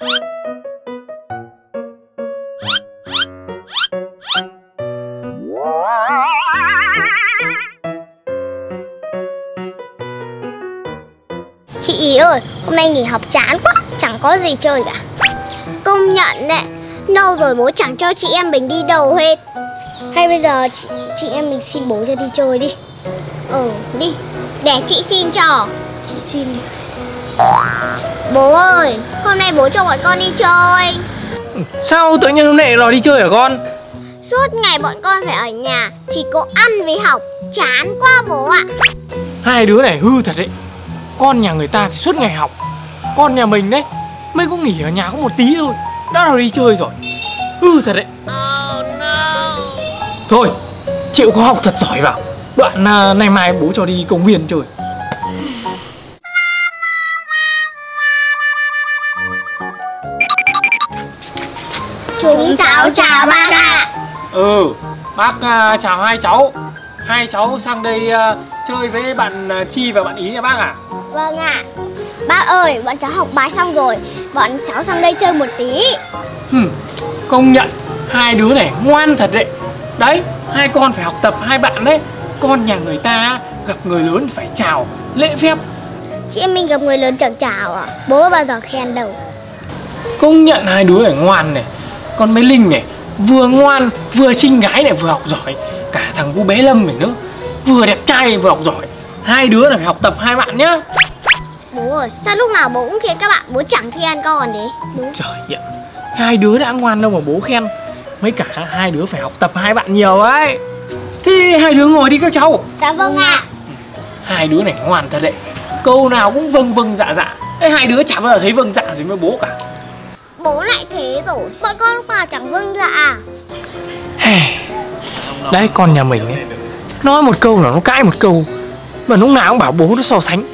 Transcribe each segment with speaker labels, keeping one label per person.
Speaker 1: Chị ý ơi, hôm nay nghỉ học chán quá, chẳng có gì chơi cả. Công nhận đấy, lâu rồi bố chẳng cho chị em mình đi đâu hết. Hay bây giờ chị, chị em mình xin bố cho đi chơi đi. Ừ, đi, để chị xin cho. Chị xin. đi Bố ơi, hôm nay bố cho bọn con đi chơi.
Speaker 2: Sao tự nhiên hôm nay đòi đi chơi hả con?
Speaker 1: Suốt ngày bọn con phải ở nhà Chỉ có ăn với học Chán quá bố ạ.
Speaker 2: Hai đứa này hư thật đấy. Con nhà người ta thì suốt ngày học Con nhà mình đấy Mới có nghỉ ở nhà có một tí thôi Đã đòi đi chơi rồi. Hư thật đấy. Thôi chịu có học thật giỏi vào. Đoạn à, này mai bố cho đi công viên chơi
Speaker 1: Chúng cháu chào bác ạ.
Speaker 2: Ừ Bác à, chào hai cháu. Hai cháu sang đây à, chơi với bạn à, Chi và bạn Ý nha bác à
Speaker 1: Vâng ạ. Bác ơi, bọn cháu học bài xong rồi. Bọn cháu sang đây chơi một tí.
Speaker 2: Hừm, công nhận hai đứa này ngoan thật đấy. Đấy, hai con phải học tập hai bạn đấy. Con nhà người ta gặp người lớn phải chào lễ phép.
Speaker 1: Chị em mình gặp người lớn chẳng chào à? Bố bao giờ khen đâu.
Speaker 2: Công nhận hai đứa này ngoan này Con mấy Linh này vừa ngoan vừa xinh gái này vừa học giỏi. Cả thằng cu bé Lâm này nữa Vừa đẹp trai vừa học giỏi. Hai đứa này phải học tập hai bạn nhá.
Speaker 1: Bố ơi, sao lúc nào bố cũng khen các bạn? Bố chẳng khen con đấy Bố.
Speaker 2: Trời ạ Hai đứa đã ngoan đâu mà bố khen. Mấy cả hai đứa phải học tập hai bạn nhiều ấy. Thì hai đứa ngồi đi các cháu.
Speaker 1: Dạ vâng ạ.
Speaker 2: Hai đứa này ngoan thật đấy. Câu nào cũng vâng vâng dạ dạ. Ê, Hai đứa chả bao giờ thấy vâng dạ gì với bố cả
Speaker 1: Bố lại thế rồi. Bọn con nào chẳng vâng dạ
Speaker 2: Đấy con nhà mình ấy Nói một câu là nó cãi một câu Mà lúc nào cũng bảo bố nó so sánh.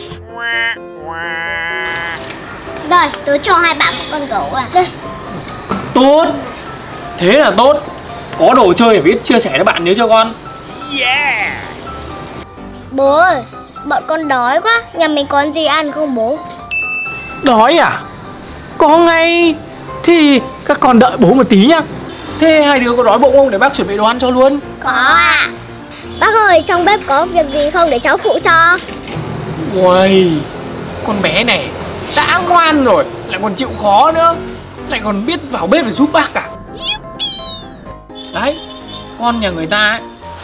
Speaker 1: Rồi, tớ cho hai bạn một con gấu à. Đây,
Speaker 2: Tốt. Thế là tốt. Có đồ chơi phải biết chia sẻ với bạn nhớ cho con.
Speaker 1: Bố ơi, bọn con đói quá. Nhà mình có gì ăn không bố?
Speaker 2: Đói à? Có ngay Thì các con đợi bố một tí nhá. Thế hai đứa có đói bụng không để bác chuẩn bị đồ ăn cho luôn?
Speaker 1: Có ạ. Bác ơi, trong bếp có việc gì không để cháu phụ cho?
Speaker 2: Uầy Con bé này đã ngoan rồi Lại còn chịu khó nữa. Lại còn biết vào bếp để giúp bác cả Đấy Con nhà người ta ấy,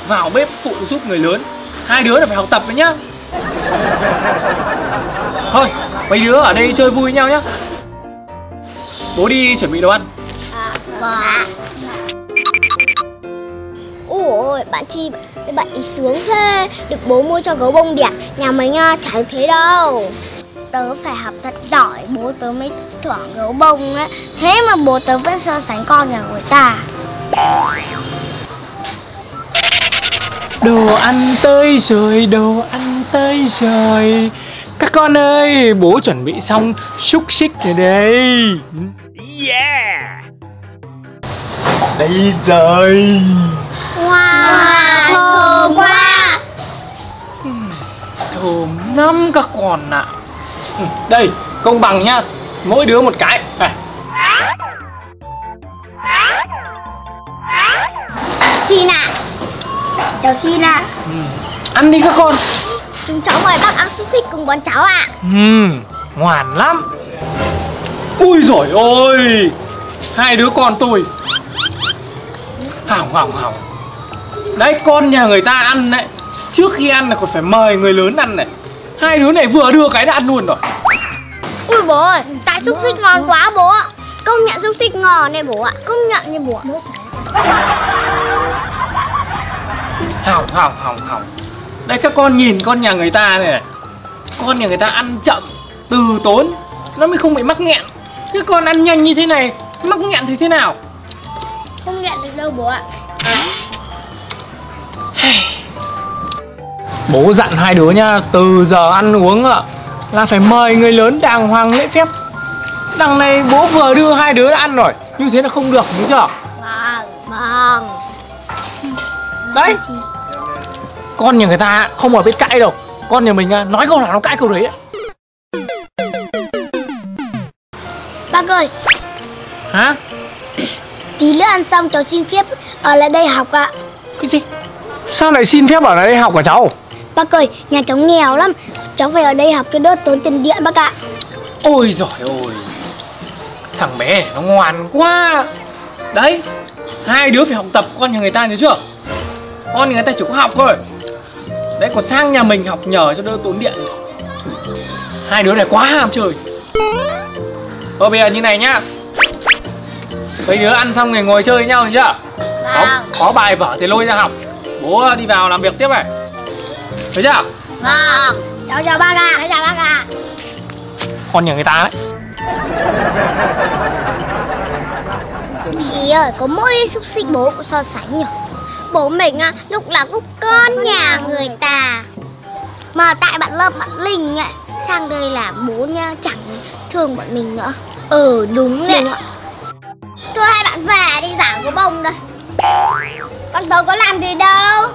Speaker 2: vào bếp phụ giúp người lớn. Hai đứa là phải học tập với nhá. Thôi mấy đứa ở đây chơi vui với nhau nhá Bố đi chuẩn bị đồ ăn.
Speaker 1: Vâng. Ạ Ủa bạn Chi bạn ý sướng thế. Được bố mua cho gấu bông đẹp Nhà mình chả được thế đâu. Tớ phải học thật giỏi Bố tớ mới thưởng gấu bông á. Thế mà bố tớ vẫn so sánh con nhà người ta.
Speaker 2: Đồ ăn tới rồi, đồ ăn tới rồi Các con ơi, bố chuẩn bị xong xúc xích rồi đây
Speaker 3: Yeah!
Speaker 2: Đây rồi.
Speaker 1: Wow, thơm quá.
Speaker 2: Thơm lắm các con ạ. Ừ, Đây, công bằng nhá. Mỗi đứa một cái. Này.
Speaker 1: Xin ạ. Cháu xin ạ.
Speaker 2: Ăn đi các con
Speaker 1: Chúng cháu mời bác ăn xúc xích cùng bọn cháu ạ.
Speaker 2: Ừm, ngoan lắm. Ui rồi ôi Hai đứa con tôi. Hỏng hỏng hỏng Đấy con nhà người ta ăn đấy. Trước khi ăn là còn phải mời người lớn ăn này. Hai đứa này vừa đưa cái đã ăn luôn rồi.
Speaker 1: Ui bố ơi, tại xúc xích ngon quá bố. Ạ Công nhận xúc xích ngon này bố ạ Công nhận nha bố ạ.
Speaker 2: Hỏng hỏng hỏng hỏng Đây các con nhìn con nhà người ta này này. Con nhà người ta ăn chậm Từ tốn. Nó mới không bị mắc nghẹn. Cái con ăn nhanh như thế này Mắc nghẹn thì thế nào?
Speaker 1: Không nhận được đâu bố ạ.
Speaker 2: Bố dặn hai đứa nha Từ giờ ăn uống ạ Là phải mời người lớn đàng hoàng lễ phép. Đằng này bố vừa đưa hai đứa đã ăn rồi Như thế là không được đúng chưa?
Speaker 1: Vâng, vâng.
Speaker 2: Đấy Con nhà người ta không ở biết cãi đâu. Con nhà mình à, nói câu nào nó cãi câu đấy.
Speaker 1: Bác ơi,
Speaker 2: Hả?
Speaker 1: Tí nữa ăn xong cháu xin phép ở lại đây học ạ.
Speaker 2: Cái gì? Sao lại xin phép ở lại đây học hả cháu?
Speaker 1: Bác ơi, nhà cháu nghèo lắm. Cháu phải ở đây học cho đỡ tốn tiền điện bác ạ.
Speaker 2: Ôi giời ơi. Thằng bé này nó ngoan quá. Đấy Hai đứa phải học tập con nhà người ta nhớ chưa? Con nhà người ta chỉ có học thôi Đấy còn sang nhà mình học nhờ cho đỡ tốn điện. Hai đứa này quá ham chơi. Thôi bây giờ như này nhá. Mấy đứa ăn xong rồi ngồi chơi với nhau được chưa? Có, có bài vở thì lôi ra học. Bố đi vào làm việc tiếp này. Được chưa?
Speaker 1: Vâng. Cháu chào bác ạ. Cháu chào bác ạ.
Speaker 2: Con nhà người ta đấy.
Speaker 1: Chị ơi, có mỗi xúc sinh bố cũng so sánh nhỉ? Bố mình à, lúc nào cũng con nhà người ta. Mà tại bạn Lâm, bạn Linh ấy Sang đây là bố nha, chẳng thương bọn mình nữa. Ừ, đúng đấy. Thôi hai bạn về đi giảng có bông đây. Con tớ có làm gì đâu.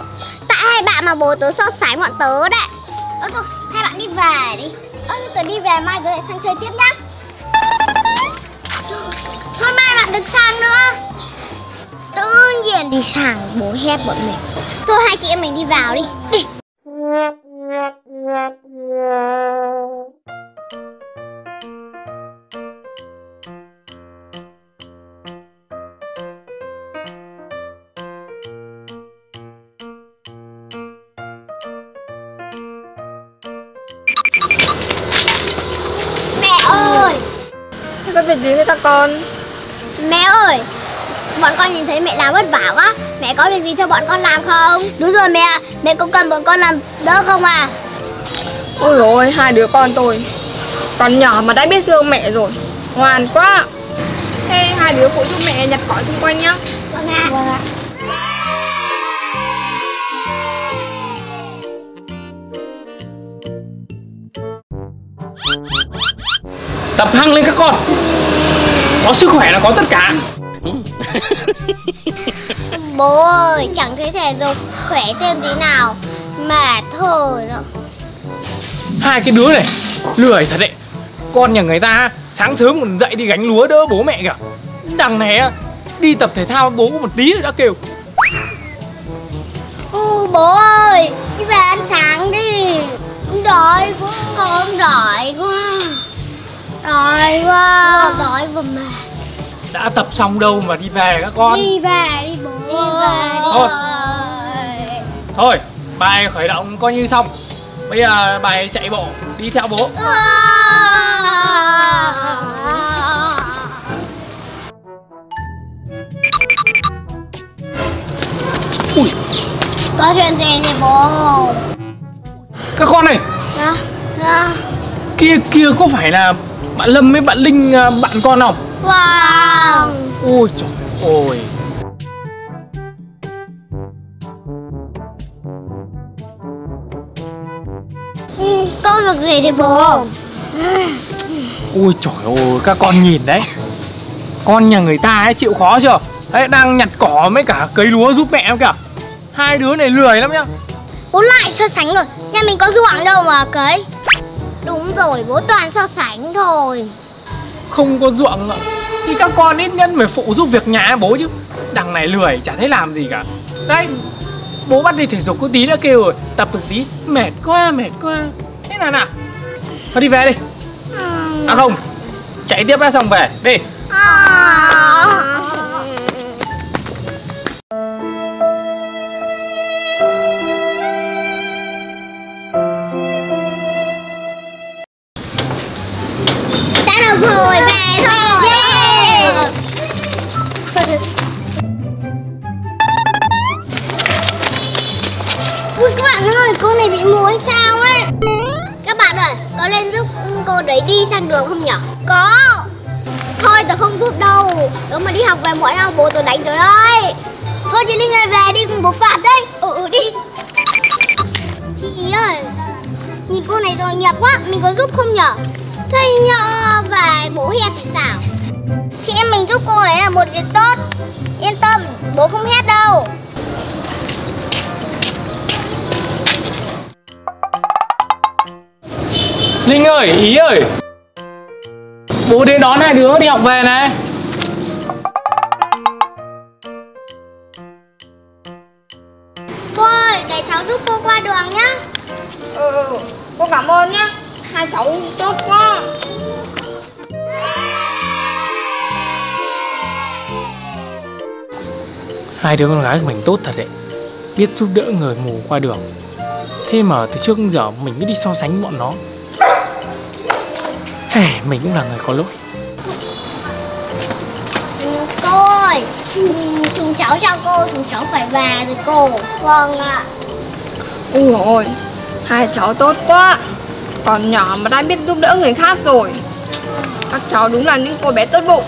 Speaker 1: Tại hai bạn mà bố tớ so sánh bọn tớ đấy. Ơ thôi, hai bạn đi về đi. Ơ, tớ đi về mai tớ lại sang chơi tiếp nhá. Thôi mai bạn đừng sang nữa Tự nhiên đi sang bố hét bọn mình Thôi hai chị em mình đi vào đi Đi Mẹ ơi
Speaker 4: Thế có việc gì thế các con?
Speaker 1: Mẹ ơi Bọn con nhìn thấy mẹ làm vất vả quá. Mẹ có việc gì cho bọn con làm không? Đúng rồi mẹ Mẹ có cần bọn con làm đỡ không à
Speaker 4: Ôi dồi ôi, hai đứa con tôi. Còn nhỏ mà đã biết thương mẹ rồi. Ngoan quá. Thế hai đứa phụ giúp mẹ nhặt cỏ xung quanh nhá.
Speaker 1: Vâng ạ. Vâng ạ.
Speaker 2: Tập hăng lên các con. Có sức khỏe là có tất cả
Speaker 1: Bố ơi Chẳng thấy thể dục khỏe thêm tí nào. Mệt thôi đó.
Speaker 2: Hai cái đứa này Lười thật đấy. Con nhà người ta sáng sớm còn dậy đi gánh lúa đỡ bố mẹ kìa. Đằng này đi tập thể thao bố có một tí rồi đã kêu.
Speaker 1: Ừ, bố ơi Đi về ăn sáng đi. Đói quá Con đói quá. Đói quá. Đói và mệt
Speaker 2: Đã tập xong đâu mà đi về các con?
Speaker 1: Đi về đi bố Đi về đi
Speaker 2: Thôi. Thôi bài khởi động coi như xong. Bây giờ bài chạy bộ đi theo bố. Ui.
Speaker 1: Có chuyện gì thì bố?
Speaker 2: Các con này.
Speaker 1: Dạ Dạ
Speaker 2: Kia kia có phải là bạn Lâm với bạn Linh à, bạn con không?
Speaker 1: Vâng.
Speaker 2: Ôi trời ơi.
Speaker 1: Ừ, Có việc gì thì bố
Speaker 2: Ôi trời ơi các con nhìn đấy. Con nhà người ta ấy chịu khó chưa? Đấy đang nhặt cỏ với cả cấy lúa giúp mẹ em kìa? Hai đứa này lười lắm nhá.
Speaker 1: Bố lại so sánh rồi. Nhà mình có ruộng đâu mà cấy Đúng rồi bố toàn so sánh thôi.
Speaker 2: Không có ruộng ạ. Thì các con ít nhân phải phụ giúp việc nhà bố chứ. Đằng này lười chả thấy làm gì cả. Đấy Bố bắt đi thể dục có tí đã kêu rồi Tập được tí. Mệt quá mệt quá. Thế nào nào? Thôi đi về đi.
Speaker 1: Ừm.
Speaker 2: À không Chạy tiếp đã xong về. Đi.
Speaker 1: À. tôi đánh tớ đấy. Thôi chị Linh ơi về đi cùng bố phạt đấy Ừ ừ đi. Chị ý ơi Nhìn cô này tội nghiệp quá Mình có giúp không nhở? Thế nhỡ về bố hét thì sao? Chị em mình giúp cô ấy là một việc tốt. Yên tâm Bố không hét đâu.
Speaker 2: Linh ơi, Ý ơi. Bố đến đón hai đứa đi học về này.
Speaker 1: Cô
Speaker 4: cảm ơn nhá. Hai cháu tốt quá.
Speaker 2: Hai đứa con gái của mình tốt thật đấy. Biết giúp đỡ người mù qua đường. Thế mà từ trước đến giờ mình cứ đi so sánh bọn nó. Hey, mình cũng là người có lỗi.
Speaker 1: Cô ơi Chúng cháu chào cô Chúng cháu phải về rồi cô. Vâng ạ.
Speaker 4: Ôi ôi Hai cháu tốt quá. Còn nhỏ mà đã biết giúp đỡ người khác rồi. Các cháu đúng là những cô bé tốt bụng.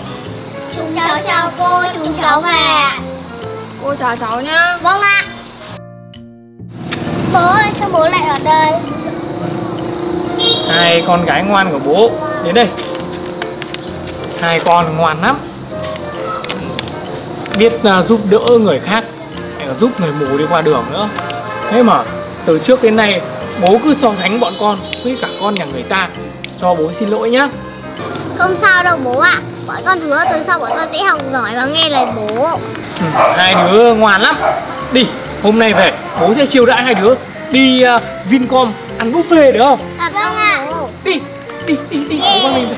Speaker 1: Chúng cháu chào cô Chúng cháu về ạ.
Speaker 4: Cô chào cháu nhá.
Speaker 1: Vâng ạ. Bố ơi sao bố lại ở đây?
Speaker 2: Hai con gái ngoan của bố Đến đây. Hai con ngoan lắm. Biết uh, giúp đỡ người khác giúp người mù đi qua đường nữa. Thế mà từ trước đến nay Bố cứ so sánh bọn con với cả con nhà người ta. Cho bố xin lỗi nhá.
Speaker 1: Không sao đâu bố ạ. Bọn con hứa từ sau bọn con sẽ học giỏi và nghe lời bố.
Speaker 2: Ừ, Hai đứa ngoan lắm. Đi, hôm nay về bố sẽ chiêu đãi hai đứa Đi uh, Vincom ăn buffet được không?
Speaker 1: À vâng ạ.
Speaker 2: Đi, đi, đi, đi, bố con mình về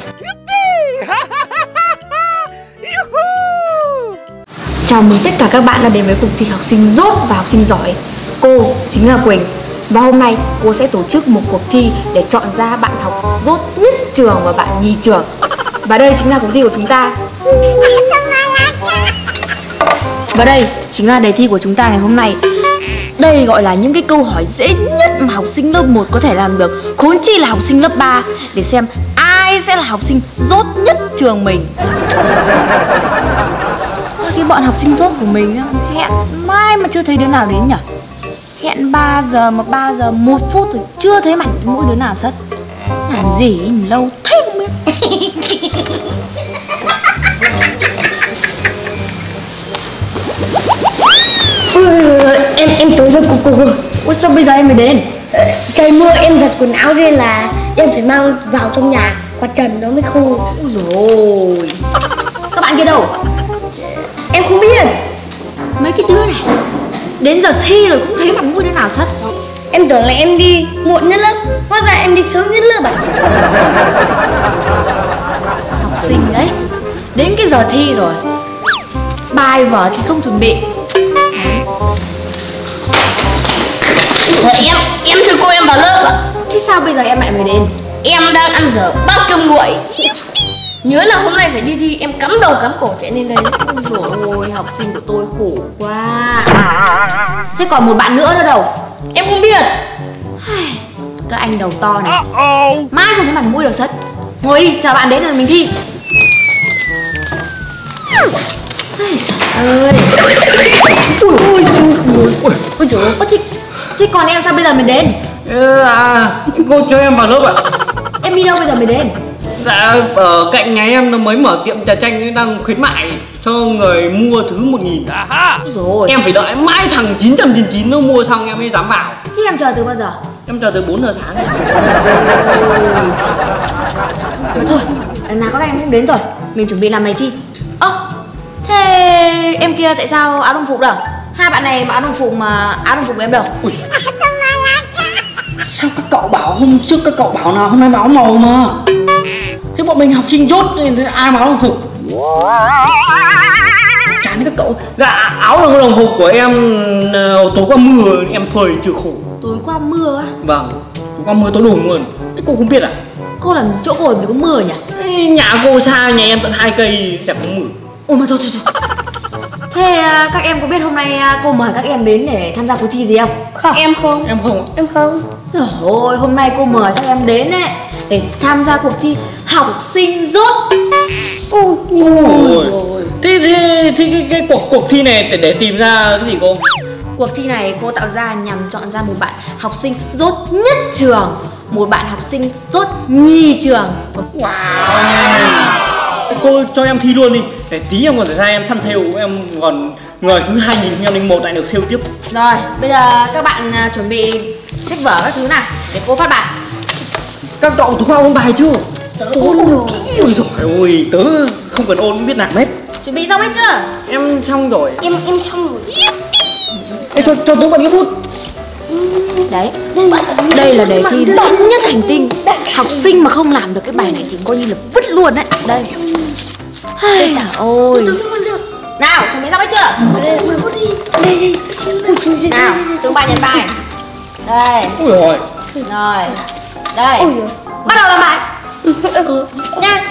Speaker 5: Chào mừng tất cả các bạn đã đến với cuộc thi học sinh dốt và học sinh giỏi. Cô chính là Quỳnh và hôm nay, cô sẽ tổ chức một cuộc thi để chọn ra bạn học tốt nhất trường và bạn nhì trường. Và đây chính là cuộc thi của chúng ta. Và đây chính là đề thi của chúng ta ngày hôm nay. Đây gọi là những cái câu hỏi dễ nhất mà học sinh lớp 1 có thể làm được. Khốn chi là học sinh lớp 3 Để xem ai sẽ là học sinh rốt nhất trường mình. Cái bọn học sinh rốt của mình hẹn mai mà chưa thấy đứa nào đến nhỉ hẹn 3 giờ mà 3 giờ một phút rồi chưa thấy mặt mũi đứa nào sất. Làm gì lâu thế không biết.
Speaker 6: Em em tối rồi cô cô
Speaker 5: Ủa sao bây giờ em mới đến?
Speaker 6: Trời mưa em giặt quần áo nên là em phải mang vào trong nhà quạt trần nó mới khô.
Speaker 5: Ôi. Rồi Các bạn kia đâu?
Speaker 6: Em không biết.
Speaker 5: Mấy cái đứa này Đến giờ thi rồi cũng thấy mặt mũi đứa nào sất
Speaker 6: em tưởng là em đi muộn nhất lớp. Hóa ra em đi sớm nhất lớp à?
Speaker 5: Học sinh đấy. Đến cái giờ thi rồi. Bài vở thì không chuẩn bị.
Speaker 6: Em em thưa cô em vào lớp ạ.
Speaker 5: Thế sao bây giờ em lại mới đến?
Speaker 6: Em đang ăn dở bát cơm nguội nhớ là hôm nay phải đi thi em cắm đầu cắm cổ chạy lên đây.
Speaker 5: Ôi dồi ôi, học sinh của tôi khổ quá. Thế còn một bạn nữa nữa đâu
Speaker 6: em không biết.
Speaker 5: Các anh đầu to này. Mai không thấy mặt mũi được sất. Ngồi đi, chờ bạn đến rồi mình thi. Ôi trời ơi. Ui ui ui ui ui trời ơi thế, thế còn em sao bây giờ mới đến?
Speaker 2: Ừ, à, cô cho em vào lớp ạ.
Speaker 5: Em đi đâu bây giờ mới đến
Speaker 2: Dạ, ở cạnh nhà em nó mới mở tiệm trà chanh đang khuyến mại cho người mua thứ 1 nghìn.
Speaker 3: Aha.
Speaker 5: Ôi dồi ôi
Speaker 2: Em phải đợi mãi thằng 999 nó mua xong em mới dám vào.
Speaker 5: Thế em chờ từ bao giờ?
Speaker 2: Em chờ từ 4 giờ sáng.
Speaker 5: Thôi thôi, lần nào các anh cũng đến rồi. Mình chuẩn bị làm bài thi. Ơ, thế em kia tại sao áo đồng phục đâu? Hai bạn này mặc áo đồng phục mà áo đồng phục của em đâu?
Speaker 2: Ui. Sao các cậu bảo hôm trước các cậu bảo là hôm nay báo màu mà Thế bọn mình học sinh dốt thì ai mặc đồng phục? Chán các cậu. Dạ áo là đồng phục của em ờ, tối qua mưa em phơi chưa khổ.
Speaker 5: Tối qua mưa á?
Speaker 2: Vâng tối qua mưa tối đùng luôn. Thế cô không biết à?
Speaker 5: Cô làm chỗ cô làm gì có mưa nhỉ?
Speaker 2: Ê, Nhà cô xa nhà em tận hai cây chẳng có mưa.
Speaker 5: Ôi mà thôi thôi thôi. Thế à, các em có biết hôm nay à, cô mời các em đến để tham gia cuộc thi gì không?
Speaker 6: không. Em không.
Speaker 2: Em không ạ.
Speaker 6: Em không.
Speaker 5: Trời ơi, hôm nay cô mời các em đến ấy Để tham gia cuộc thi học sinh dốt
Speaker 6: ui
Speaker 2: Ôi. Thế, thế, thế cái, cái cuộc, cuộc thi này để, để tìm ra cái gì cô?
Speaker 5: Cuộc thi này cô tạo ra nhằm chọn ra một bạn học sinh dốt nhất trường Một bạn học sinh dốt nhì trường.
Speaker 2: Cô cho em thi luôn đi. Để tí em còn phải ra em săn sale Em còn người thứ 2001 lại được sale tiếp.
Speaker 5: Rồi, bây giờ các bạn à, chuẩn bị sách vở các thứ nào Để cô phát bài
Speaker 2: Các cậu thuộc ôn bài chưa? Ôn rồi Ôi dồi ôi, tớ không cần ôn biết làm hết.
Speaker 5: Chuẩn bị xong hết chưa?
Speaker 2: Em xong rồi.
Speaker 6: Em em xong rồi.
Speaker 2: Ê, cho, cho tớ mượn cái bút.
Speaker 5: Đấy, đây là đề thi dễ nhất hành tinh. Học sinh mà không làm được cái bài này thì coi như là vứt luôn đấy. Đây. Ôi trời ơi. Nào, chuẩn bị xong hết chưa? Nào, tướng bài nhận bài. Đây,
Speaker 2: ui rồi
Speaker 5: rồi Đây, bắt đầu làm bài. Nha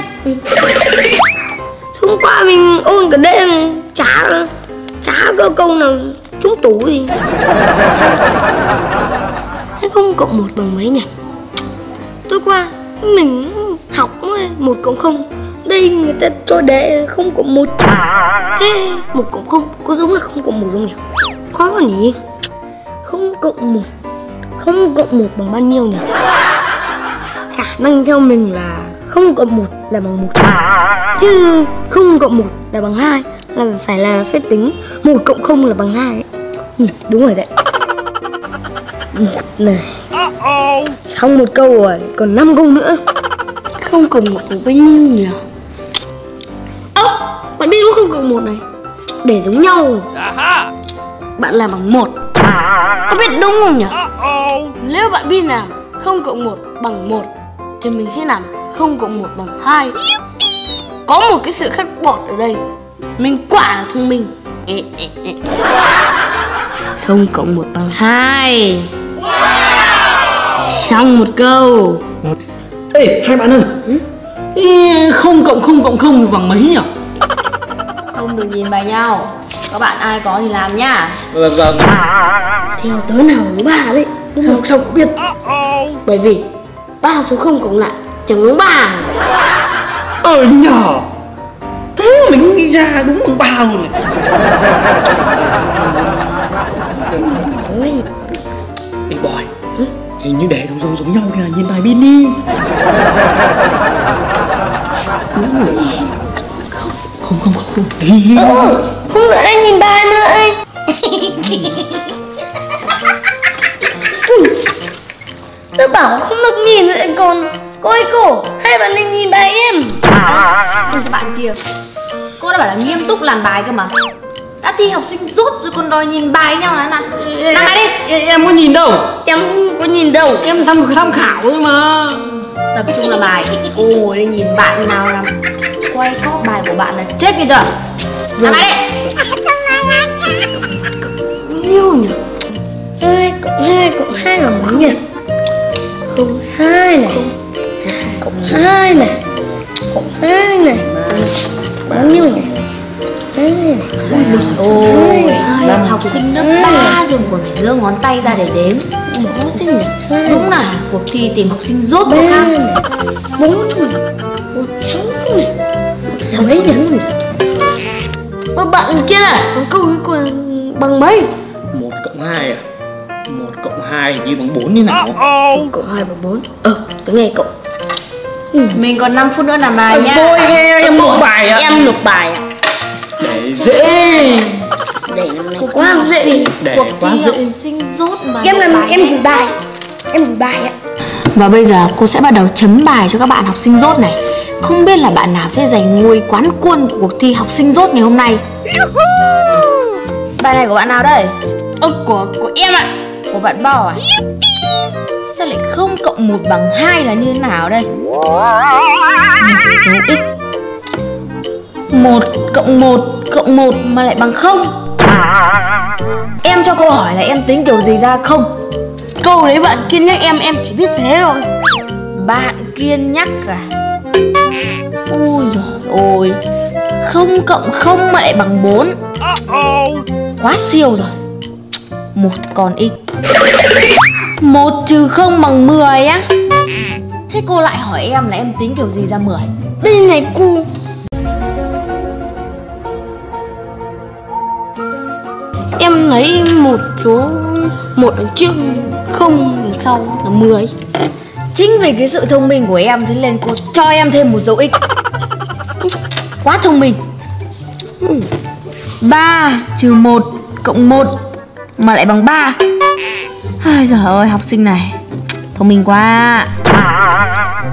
Speaker 6: Hôm qua mình ôn cả đêm chả chả có câu nào trúng tủ gì. Thế không cộng một bằng mấy nhỉ? Tối qua mình học một cộng không. Đây người ta cho đề không cộng một. Thế một cộng không có giống là không cộng một không nhỉ? Khó nhỉ? Không cộng một không cộng một bằng bao nhiêu nhỉ năng theo mình là không cộng một là bằng một. Chứ không cộng một là bằng hai là phải là phép tính. Một cộng không là bằng hai ừ, đúng rồi đấy. Một này. Xong một câu rồi còn năm câu nữa. Không cộng một bằng bao nhiêu nhỉ? Ơ bạn biết đúng không cộng một này? Để giống nhau. Bạn làm bằng một. Có biết đúng không nhỉ? Nếu bạn biết làm không cộng một bằng một thì mình sẽ làm không cộng một bằng hai. Có một cái sự khác bọt ở đây mình quả là thông minh không cộng một bằng hai. Xong một câu.
Speaker 2: Ê hai bạn ơi. Ê, không cộng không cộng không thì bằng mấy nhỉ?
Speaker 5: Không được nhìn bài nhau. Các bạn ai có thì làm nhá
Speaker 2: vâng vâng
Speaker 6: theo tớ nào cũng ba đấy. Đúng không sao cũng biết? Bởi vì ba số không cộng lại chẳng ba
Speaker 2: ờ nhờ! Thế mà mình nghĩ ra đúng bằng ba luôn này.
Speaker 6: Ôi,
Speaker 2: ê boy hình như để giống giống giống nhau kìa nhìn bài bên đi không không không. Không
Speaker 6: không anh nhìn bài nữa anh tớ bảo không được nhìn nữa anh còn cô ơi cô hai bạn nên nhìn bài em.
Speaker 5: Đừng các bạn kia. Cô đã bảo là nghiêm túc làm bài cơ mà. Đã thi học sinh rút rồi còn đòi nhìn bài nhau là nào. Làm bài đi.
Speaker 2: em, em có nhìn đâu?
Speaker 6: Em có nhìn đâu?
Speaker 2: Em tham tham khảo thôi mà.
Speaker 5: Tập trung làm bài. Cô ngồi đây nhìn bạn nào làm Quay cóp bài của bạn là chết kia chưa Làm bài đi.
Speaker 6: Nhiêu nhỉ. Hai cộng hai cộng hai là mấy nhỉ không hai này. Cộng hai này. Cộng hai này. Bao nhiêu nhỉ? Hai này.
Speaker 5: Ôi giời ôi
Speaker 6: Hai.
Speaker 5: Học sinh lớp 3 rồi còn phải giơ ngón tay ra để đếm. Đúng là cuộc thi tìm học sinh rốt
Speaker 6: ba này. Bốn này. Một sáu này. Sáu mấy nhỉ? Mà bạn kia này còn câu ấy còn bằng mấy?
Speaker 2: Một cộng hai à một cộng hai như bằng bốn như nào?
Speaker 6: Cộng hai bằng bốn. Ờ tôi nghe cậu.
Speaker 5: Mình còn 5 phút nữa làm bài nha.
Speaker 2: thôi em em nộp bài ạ.
Speaker 6: em nộp bài ạ.
Speaker 2: Để dễ.
Speaker 6: để năm nay quá dễ.
Speaker 2: Để
Speaker 5: Cuộc
Speaker 2: quá dễ.
Speaker 5: học sinh rốt mà
Speaker 6: em làm em gửi bài. Em gửi bài ạ.
Speaker 5: Và bây giờ cô sẽ bắt đầu chấm bài cho các bạn học sinh rốt này. Không biết là bạn nào sẽ giành ngôi quán quân của cuộc thi học sinh rốt ngày hôm nay? Bài này của bạn nào đây?
Speaker 6: ơ của của em ạ
Speaker 5: của bạn Bò à? Sao lại không cộng 1 bằng 2 là như thế nào đây? Dấu x. 1 cộng 1 cộng 1 mà lại bằng 0 Em cho câu hỏi là em tính kiểu gì ra không?
Speaker 6: câu đấy bạn kiên nhắc em em chỉ biết thế rồi
Speaker 5: Bạn kiên nhắc à? Ôi giời ôi không cộng không mà lại bằng 4 Quá siêu rồi. Một còn x một trừ không bằng 10 á. Thế cô lại hỏi em là em tính kiểu gì ra 10
Speaker 6: đây này cô. Em lấy một số, một đằng trước không đằng sau là 10
Speaker 5: Chính vì cái sự thông minh của em Thế nên cô cho em thêm một dấu x. Quá thông minh. 3 trừ 1 cộng 1 Mà lại bằng 3 Ai giời ơi học sinh này. Thông minh quá.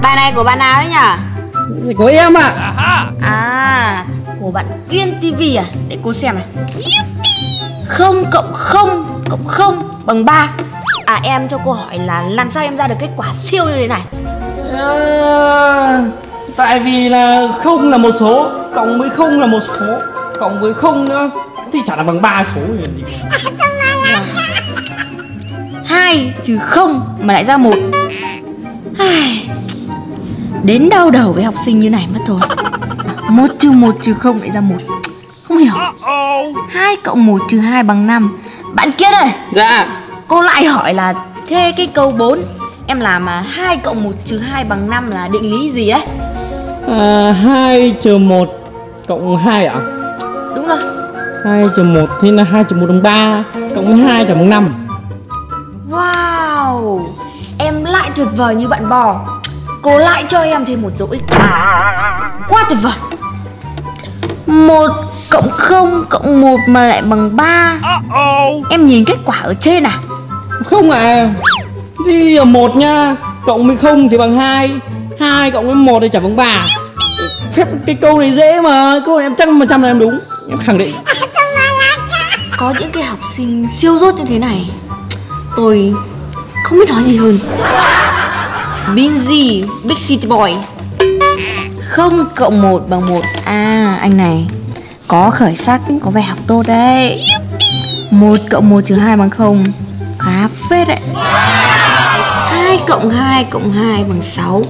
Speaker 5: Bài này của bạn nào đấy nhỉ
Speaker 2: của em à
Speaker 3: Aha.
Speaker 5: À Của bạn Kiên TV à? Để cô xem này. Không cộng không cộng không bằng 3 À em cho cô hỏi là làm sao em ra được kết quả siêu như thế này?
Speaker 3: À, tại vì là không là một số cộng với không là một số cộng với không nữa thì chả là bằng ba số gì
Speaker 5: hai trừ không mà lại ra một. Ai, Đến đau đầu với học sinh như này mất thôi một trừ một trừ không lại ra một. Không hiểu.
Speaker 7: Uh-oh.
Speaker 5: hai cộng một trừ hai bằng 5 Bạn kia đây.
Speaker 3: Dạ.
Speaker 5: Cô lại hỏi là Thế cái câu 4 Em làm mà 2 cộng 1 trừ 2 bằng 5 là định lý gì đấy?
Speaker 3: À, 2 trừ 1 cộng 2 ạ?
Speaker 5: Đúng rồi.
Speaker 3: 2 trừ 1 thì là 2 trừ 1 bằng 3 cộng với 2 là bằng 5
Speaker 5: lại tuyệt vời như bạn bò. Cô lại cho em thêm một dấu ích. Quá tuyệt vời. 1 cộng 0 cộng 1 mà lại bằng 3
Speaker 7: Uh-oh.
Speaker 5: Em nhìn kết quả ở trên à?
Speaker 3: Không à. Thì ở 1 nha. Cộng với 0 thì bằng 2 2 cộng với 1 thì chẳng bằng 3 phép cái câu này dễ mà. Câu này em trăm phần trăm là em đúng. Em khẳng định.
Speaker 5: Có những cái học sinh siêu rốt như thế này. Tôi không biết nói gì hơn. Binzy, Big City Boy. Không cộng 1 bằng 1 À anh này. Có khởi sắc, có vẻ học tốt đấy. 1 cộng 1 trừ 2 bằng 0 Khá phết đấy. 2 cộng 2 cộng 2 bằng 6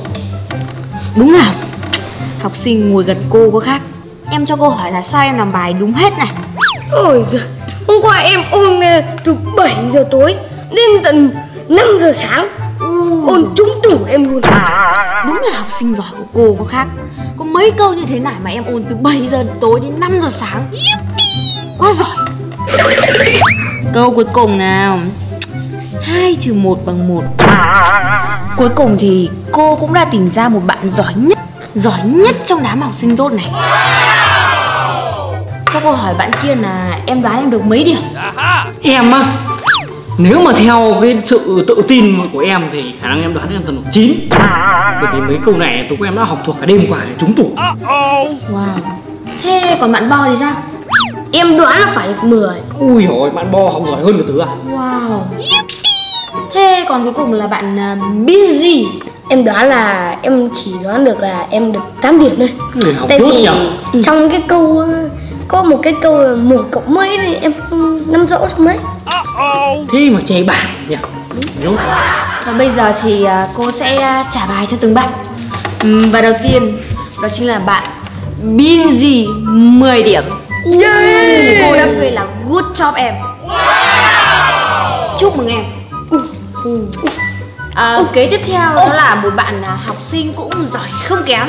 Speaker 5: Đúng là Học sinh ngồi gần cô có khác. Em cho cô hỏi là sao em làm bài đúng hết này?
Speaker 6: Ôi giời, hôm qua em ôn ờ, từ 7 giờ tối đến tận 5 giờ sáng. Ôn trúng tủ em luôn.
Speaker 5: Đúng là học sinh giỏi của cô có khác. Có mấy câu như thế này mà em ôn từ 7 giờ tối đến 5 giờ sáng. Quá giỏi. Câu cuối cùng nào? 2 trừ 1 bằng 1 Cuối cùng thì cô cũng đã tìm ra một bạn giỏi nhất Giỏi nhất trong đám học sinh rốt này. Cho cô hỏi bạn kia là em đoán em được mấy điểm?
Speaker 3: Em á nếu mà theo cái sự tự tin của em thì khả năng em đoán em tầm độ 9 bởi vì mấy câu này tụi em đã học thuộc cả đêm qua để trúng tủ.
Speaker 5: Wow. Thế còn bạn Bo thì sao?
Speaker 6: Em đoán là phải được 10
Speaker 3: ui hồi bạn bo học giỏi hơn cả tớ à?
Speaker 5: Wow. Thế còn cuối cùng là bạn uh, Busy.
Speaker 6: Em đoán là em chỉ đoán được là em được 8 điểm thôi.
Speaker 3: Người học
Speaker 6: Tại
Speaker 3: tốt
Speaker 6: vì
Speaker 3: nhỉ?
Speaker 6: trong cái câu có một cái câu là một cộng mấy thì em không nắm rõ cho mấy
Speaker 7: Uh-oh.
Speaker 3: thế mà chê bài nhỉ? Nhớ
Speaker 5: Và bây giờ thì à, cô sẽ à, trả bài cho từng bạn. Và đầu tiên đó chính là bạn Binzy 10 điểm. Cô đã phê là good job em. Chúc mừng em. À, kế tiếp theo đó là một bạn à, học sinh cũng giỏi không kém.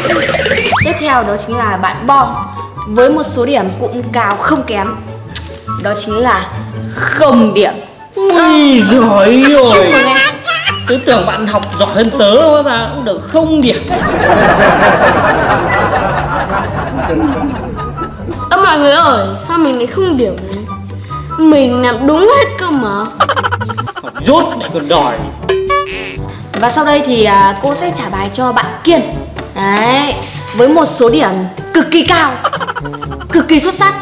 Speaker 5: Tiếp theo đó chính là bạn Bo. Với một số điểm cũng cao không kém Đó chính là không điểm.
Speaker 3: Ui giỏi
Speaker 5: Chúc
Speaker 3: rồi
Speaker 5: mừng em
Speaker 3: tớ tưởng bạn học giỏi hơn tớ hóa ra cũng được không điểm.
Speaker 6: Ơ mọi người ơi, sao mình lại không điểm này? Mình làm đúng hết cơ mà.
Speaker 3: Học dốt lại còn đòi.
Speaker 5: Và sau đây thì à, cô sẽ trả bài cho bạn Kiên. Đấy Với một số điểm cực kỳ cao Cực kỳ xuất sắc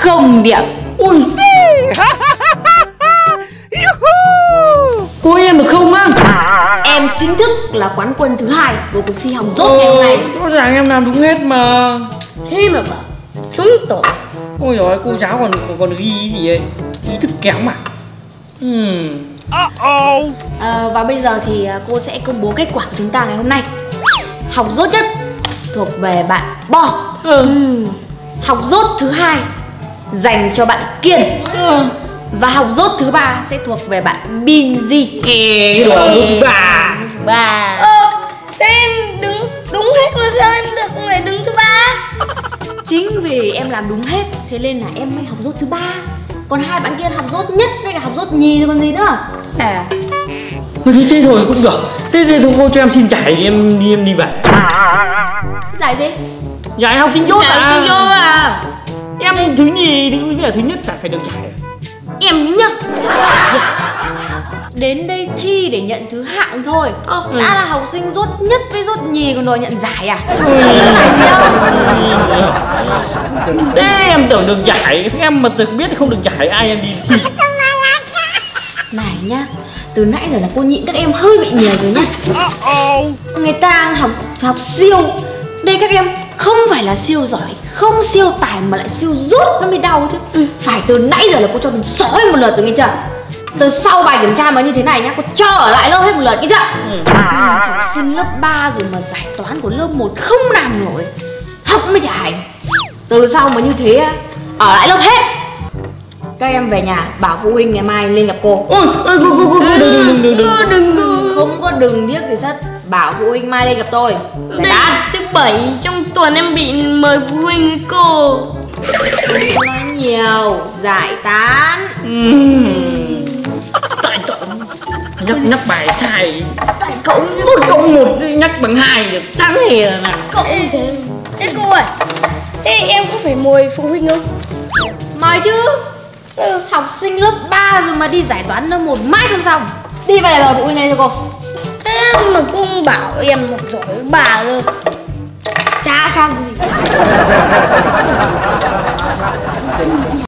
Speaker 5: Không điểm
Speaker 3: ui. Cô em được không á
Speaker 5: Em chính thức là quán quân thứ hai của cuộc thi hồng rốt ngày hôm nay.
Speaker 3: rõ ràng em làm đúng hết mà.
Speaker 6: Thế mà bảo Chúng tổ
Speaker 3: ôi rồi cô giáo còn còn, còn ghi gì ấy ý thức kém mà hmm.
Speaker 7: Uh-oh.
Speaker 5: à, Và bây giờ thì à, cô sẽ công bố kết quả của chúng ta ngày hôm nay. Học rốt nhất thuộc về bạn Bo.
Speaker 3: Ừ.
Speaker 5: Học rốt thứ hai dành cho bạn Kiên.
Speaker 3: Ừ.
Speaker 5: Và học rốt thứ ba sẽ thuộc về bạn Binzy.
Speaker 3: Ê, đồ dốt thứ ba.
Speaker 5: Và
Speaker 6: Ơ, thế em đứng đúng hết mà sao em được lại đứng thứ ba?
Speaker 5: Chính vì em làm đúng hết Thế nên là em mới học rốt thứ ba. Còn hai bạn kia học rốt nhất với cả học rốt nhì rồi còn gì nữa? À.
Speaker 3: Thôi thế, thế thôi cũng được. Thế thế thôi cô cho em xin thì em đi em đi về.
Speaker 5: Giải gì?
Speaker 3: Giải học sinh dốt à.
Speaker 5: Không vô à.
Speaker 3: Em thứ nhì thứ thứ nhất chả phải được giải.
Speaker 5: Em nhá Đến đây thi để nhận thứ hạng thôi.
Speaker 3: Ừ.
Speaker 5: Đã là học sinh rốt nhất với rốt nhì còn đòi nhận giải à?
Speaker 3: Thế em tưởng được giải Em mà tưởng biết không được giải ai em đi thi?
Speaker 5: Này nhá Từ nãy giờ là cô nhịn các em hơi bị nhiều rồi nhá.
Speaker 3: Uh-oh.
Speaker 5: Người ta học học siêu. Đây các em không phải là siêu giỏi Không siêu tài mà lại siêu rút nó mới đau chứ. Phải từ nãy giờ là cô cho mình sói một lượt rồi nghe chưa? Từ sau bài kiểm tra mà như thế này nhá Cô cho ở lại lớp hết một lượt nghe chưa? Học sinh lớp 3 rồi mà giải toán của lớp 1 không làm nổi Học mới chả hành. Từ sau mà như thế á, Ở lại lớp hết. Các em về nhà bảo phụ huynh ngày mai lên gặp cô.
Speaker 2: Ôi ôi cô cô cô đừng đừng đừng đừng
Speaker 5: đừng đừng. không có đừng điếc gì hết bảo phụ huynh mai lên gặp tôi.
Speaker 6: Đây thứ bảy trong tuần em bị mời phụ huynh với cô.
Speaker 5: Nói nhiều giải tán.
Speaker 2: Tại cậu nhắc nhắc bài sai. Tại cậu một cộng một nhắc bằng hai chẳng hề là nào
Speaker 6: Cậu thế Thế cô ơi Thế em có phải mời phụ huynh không?
Speaker 5: mời chứ. Ừ, học sinh lớp 3 rồi mà đi giải toán lớp 1 mãi không xong. Đi về rồi phụ huynh này cho cô
Speaker 6: thế mà cung bảo em một dối bà luôn cha khác gì?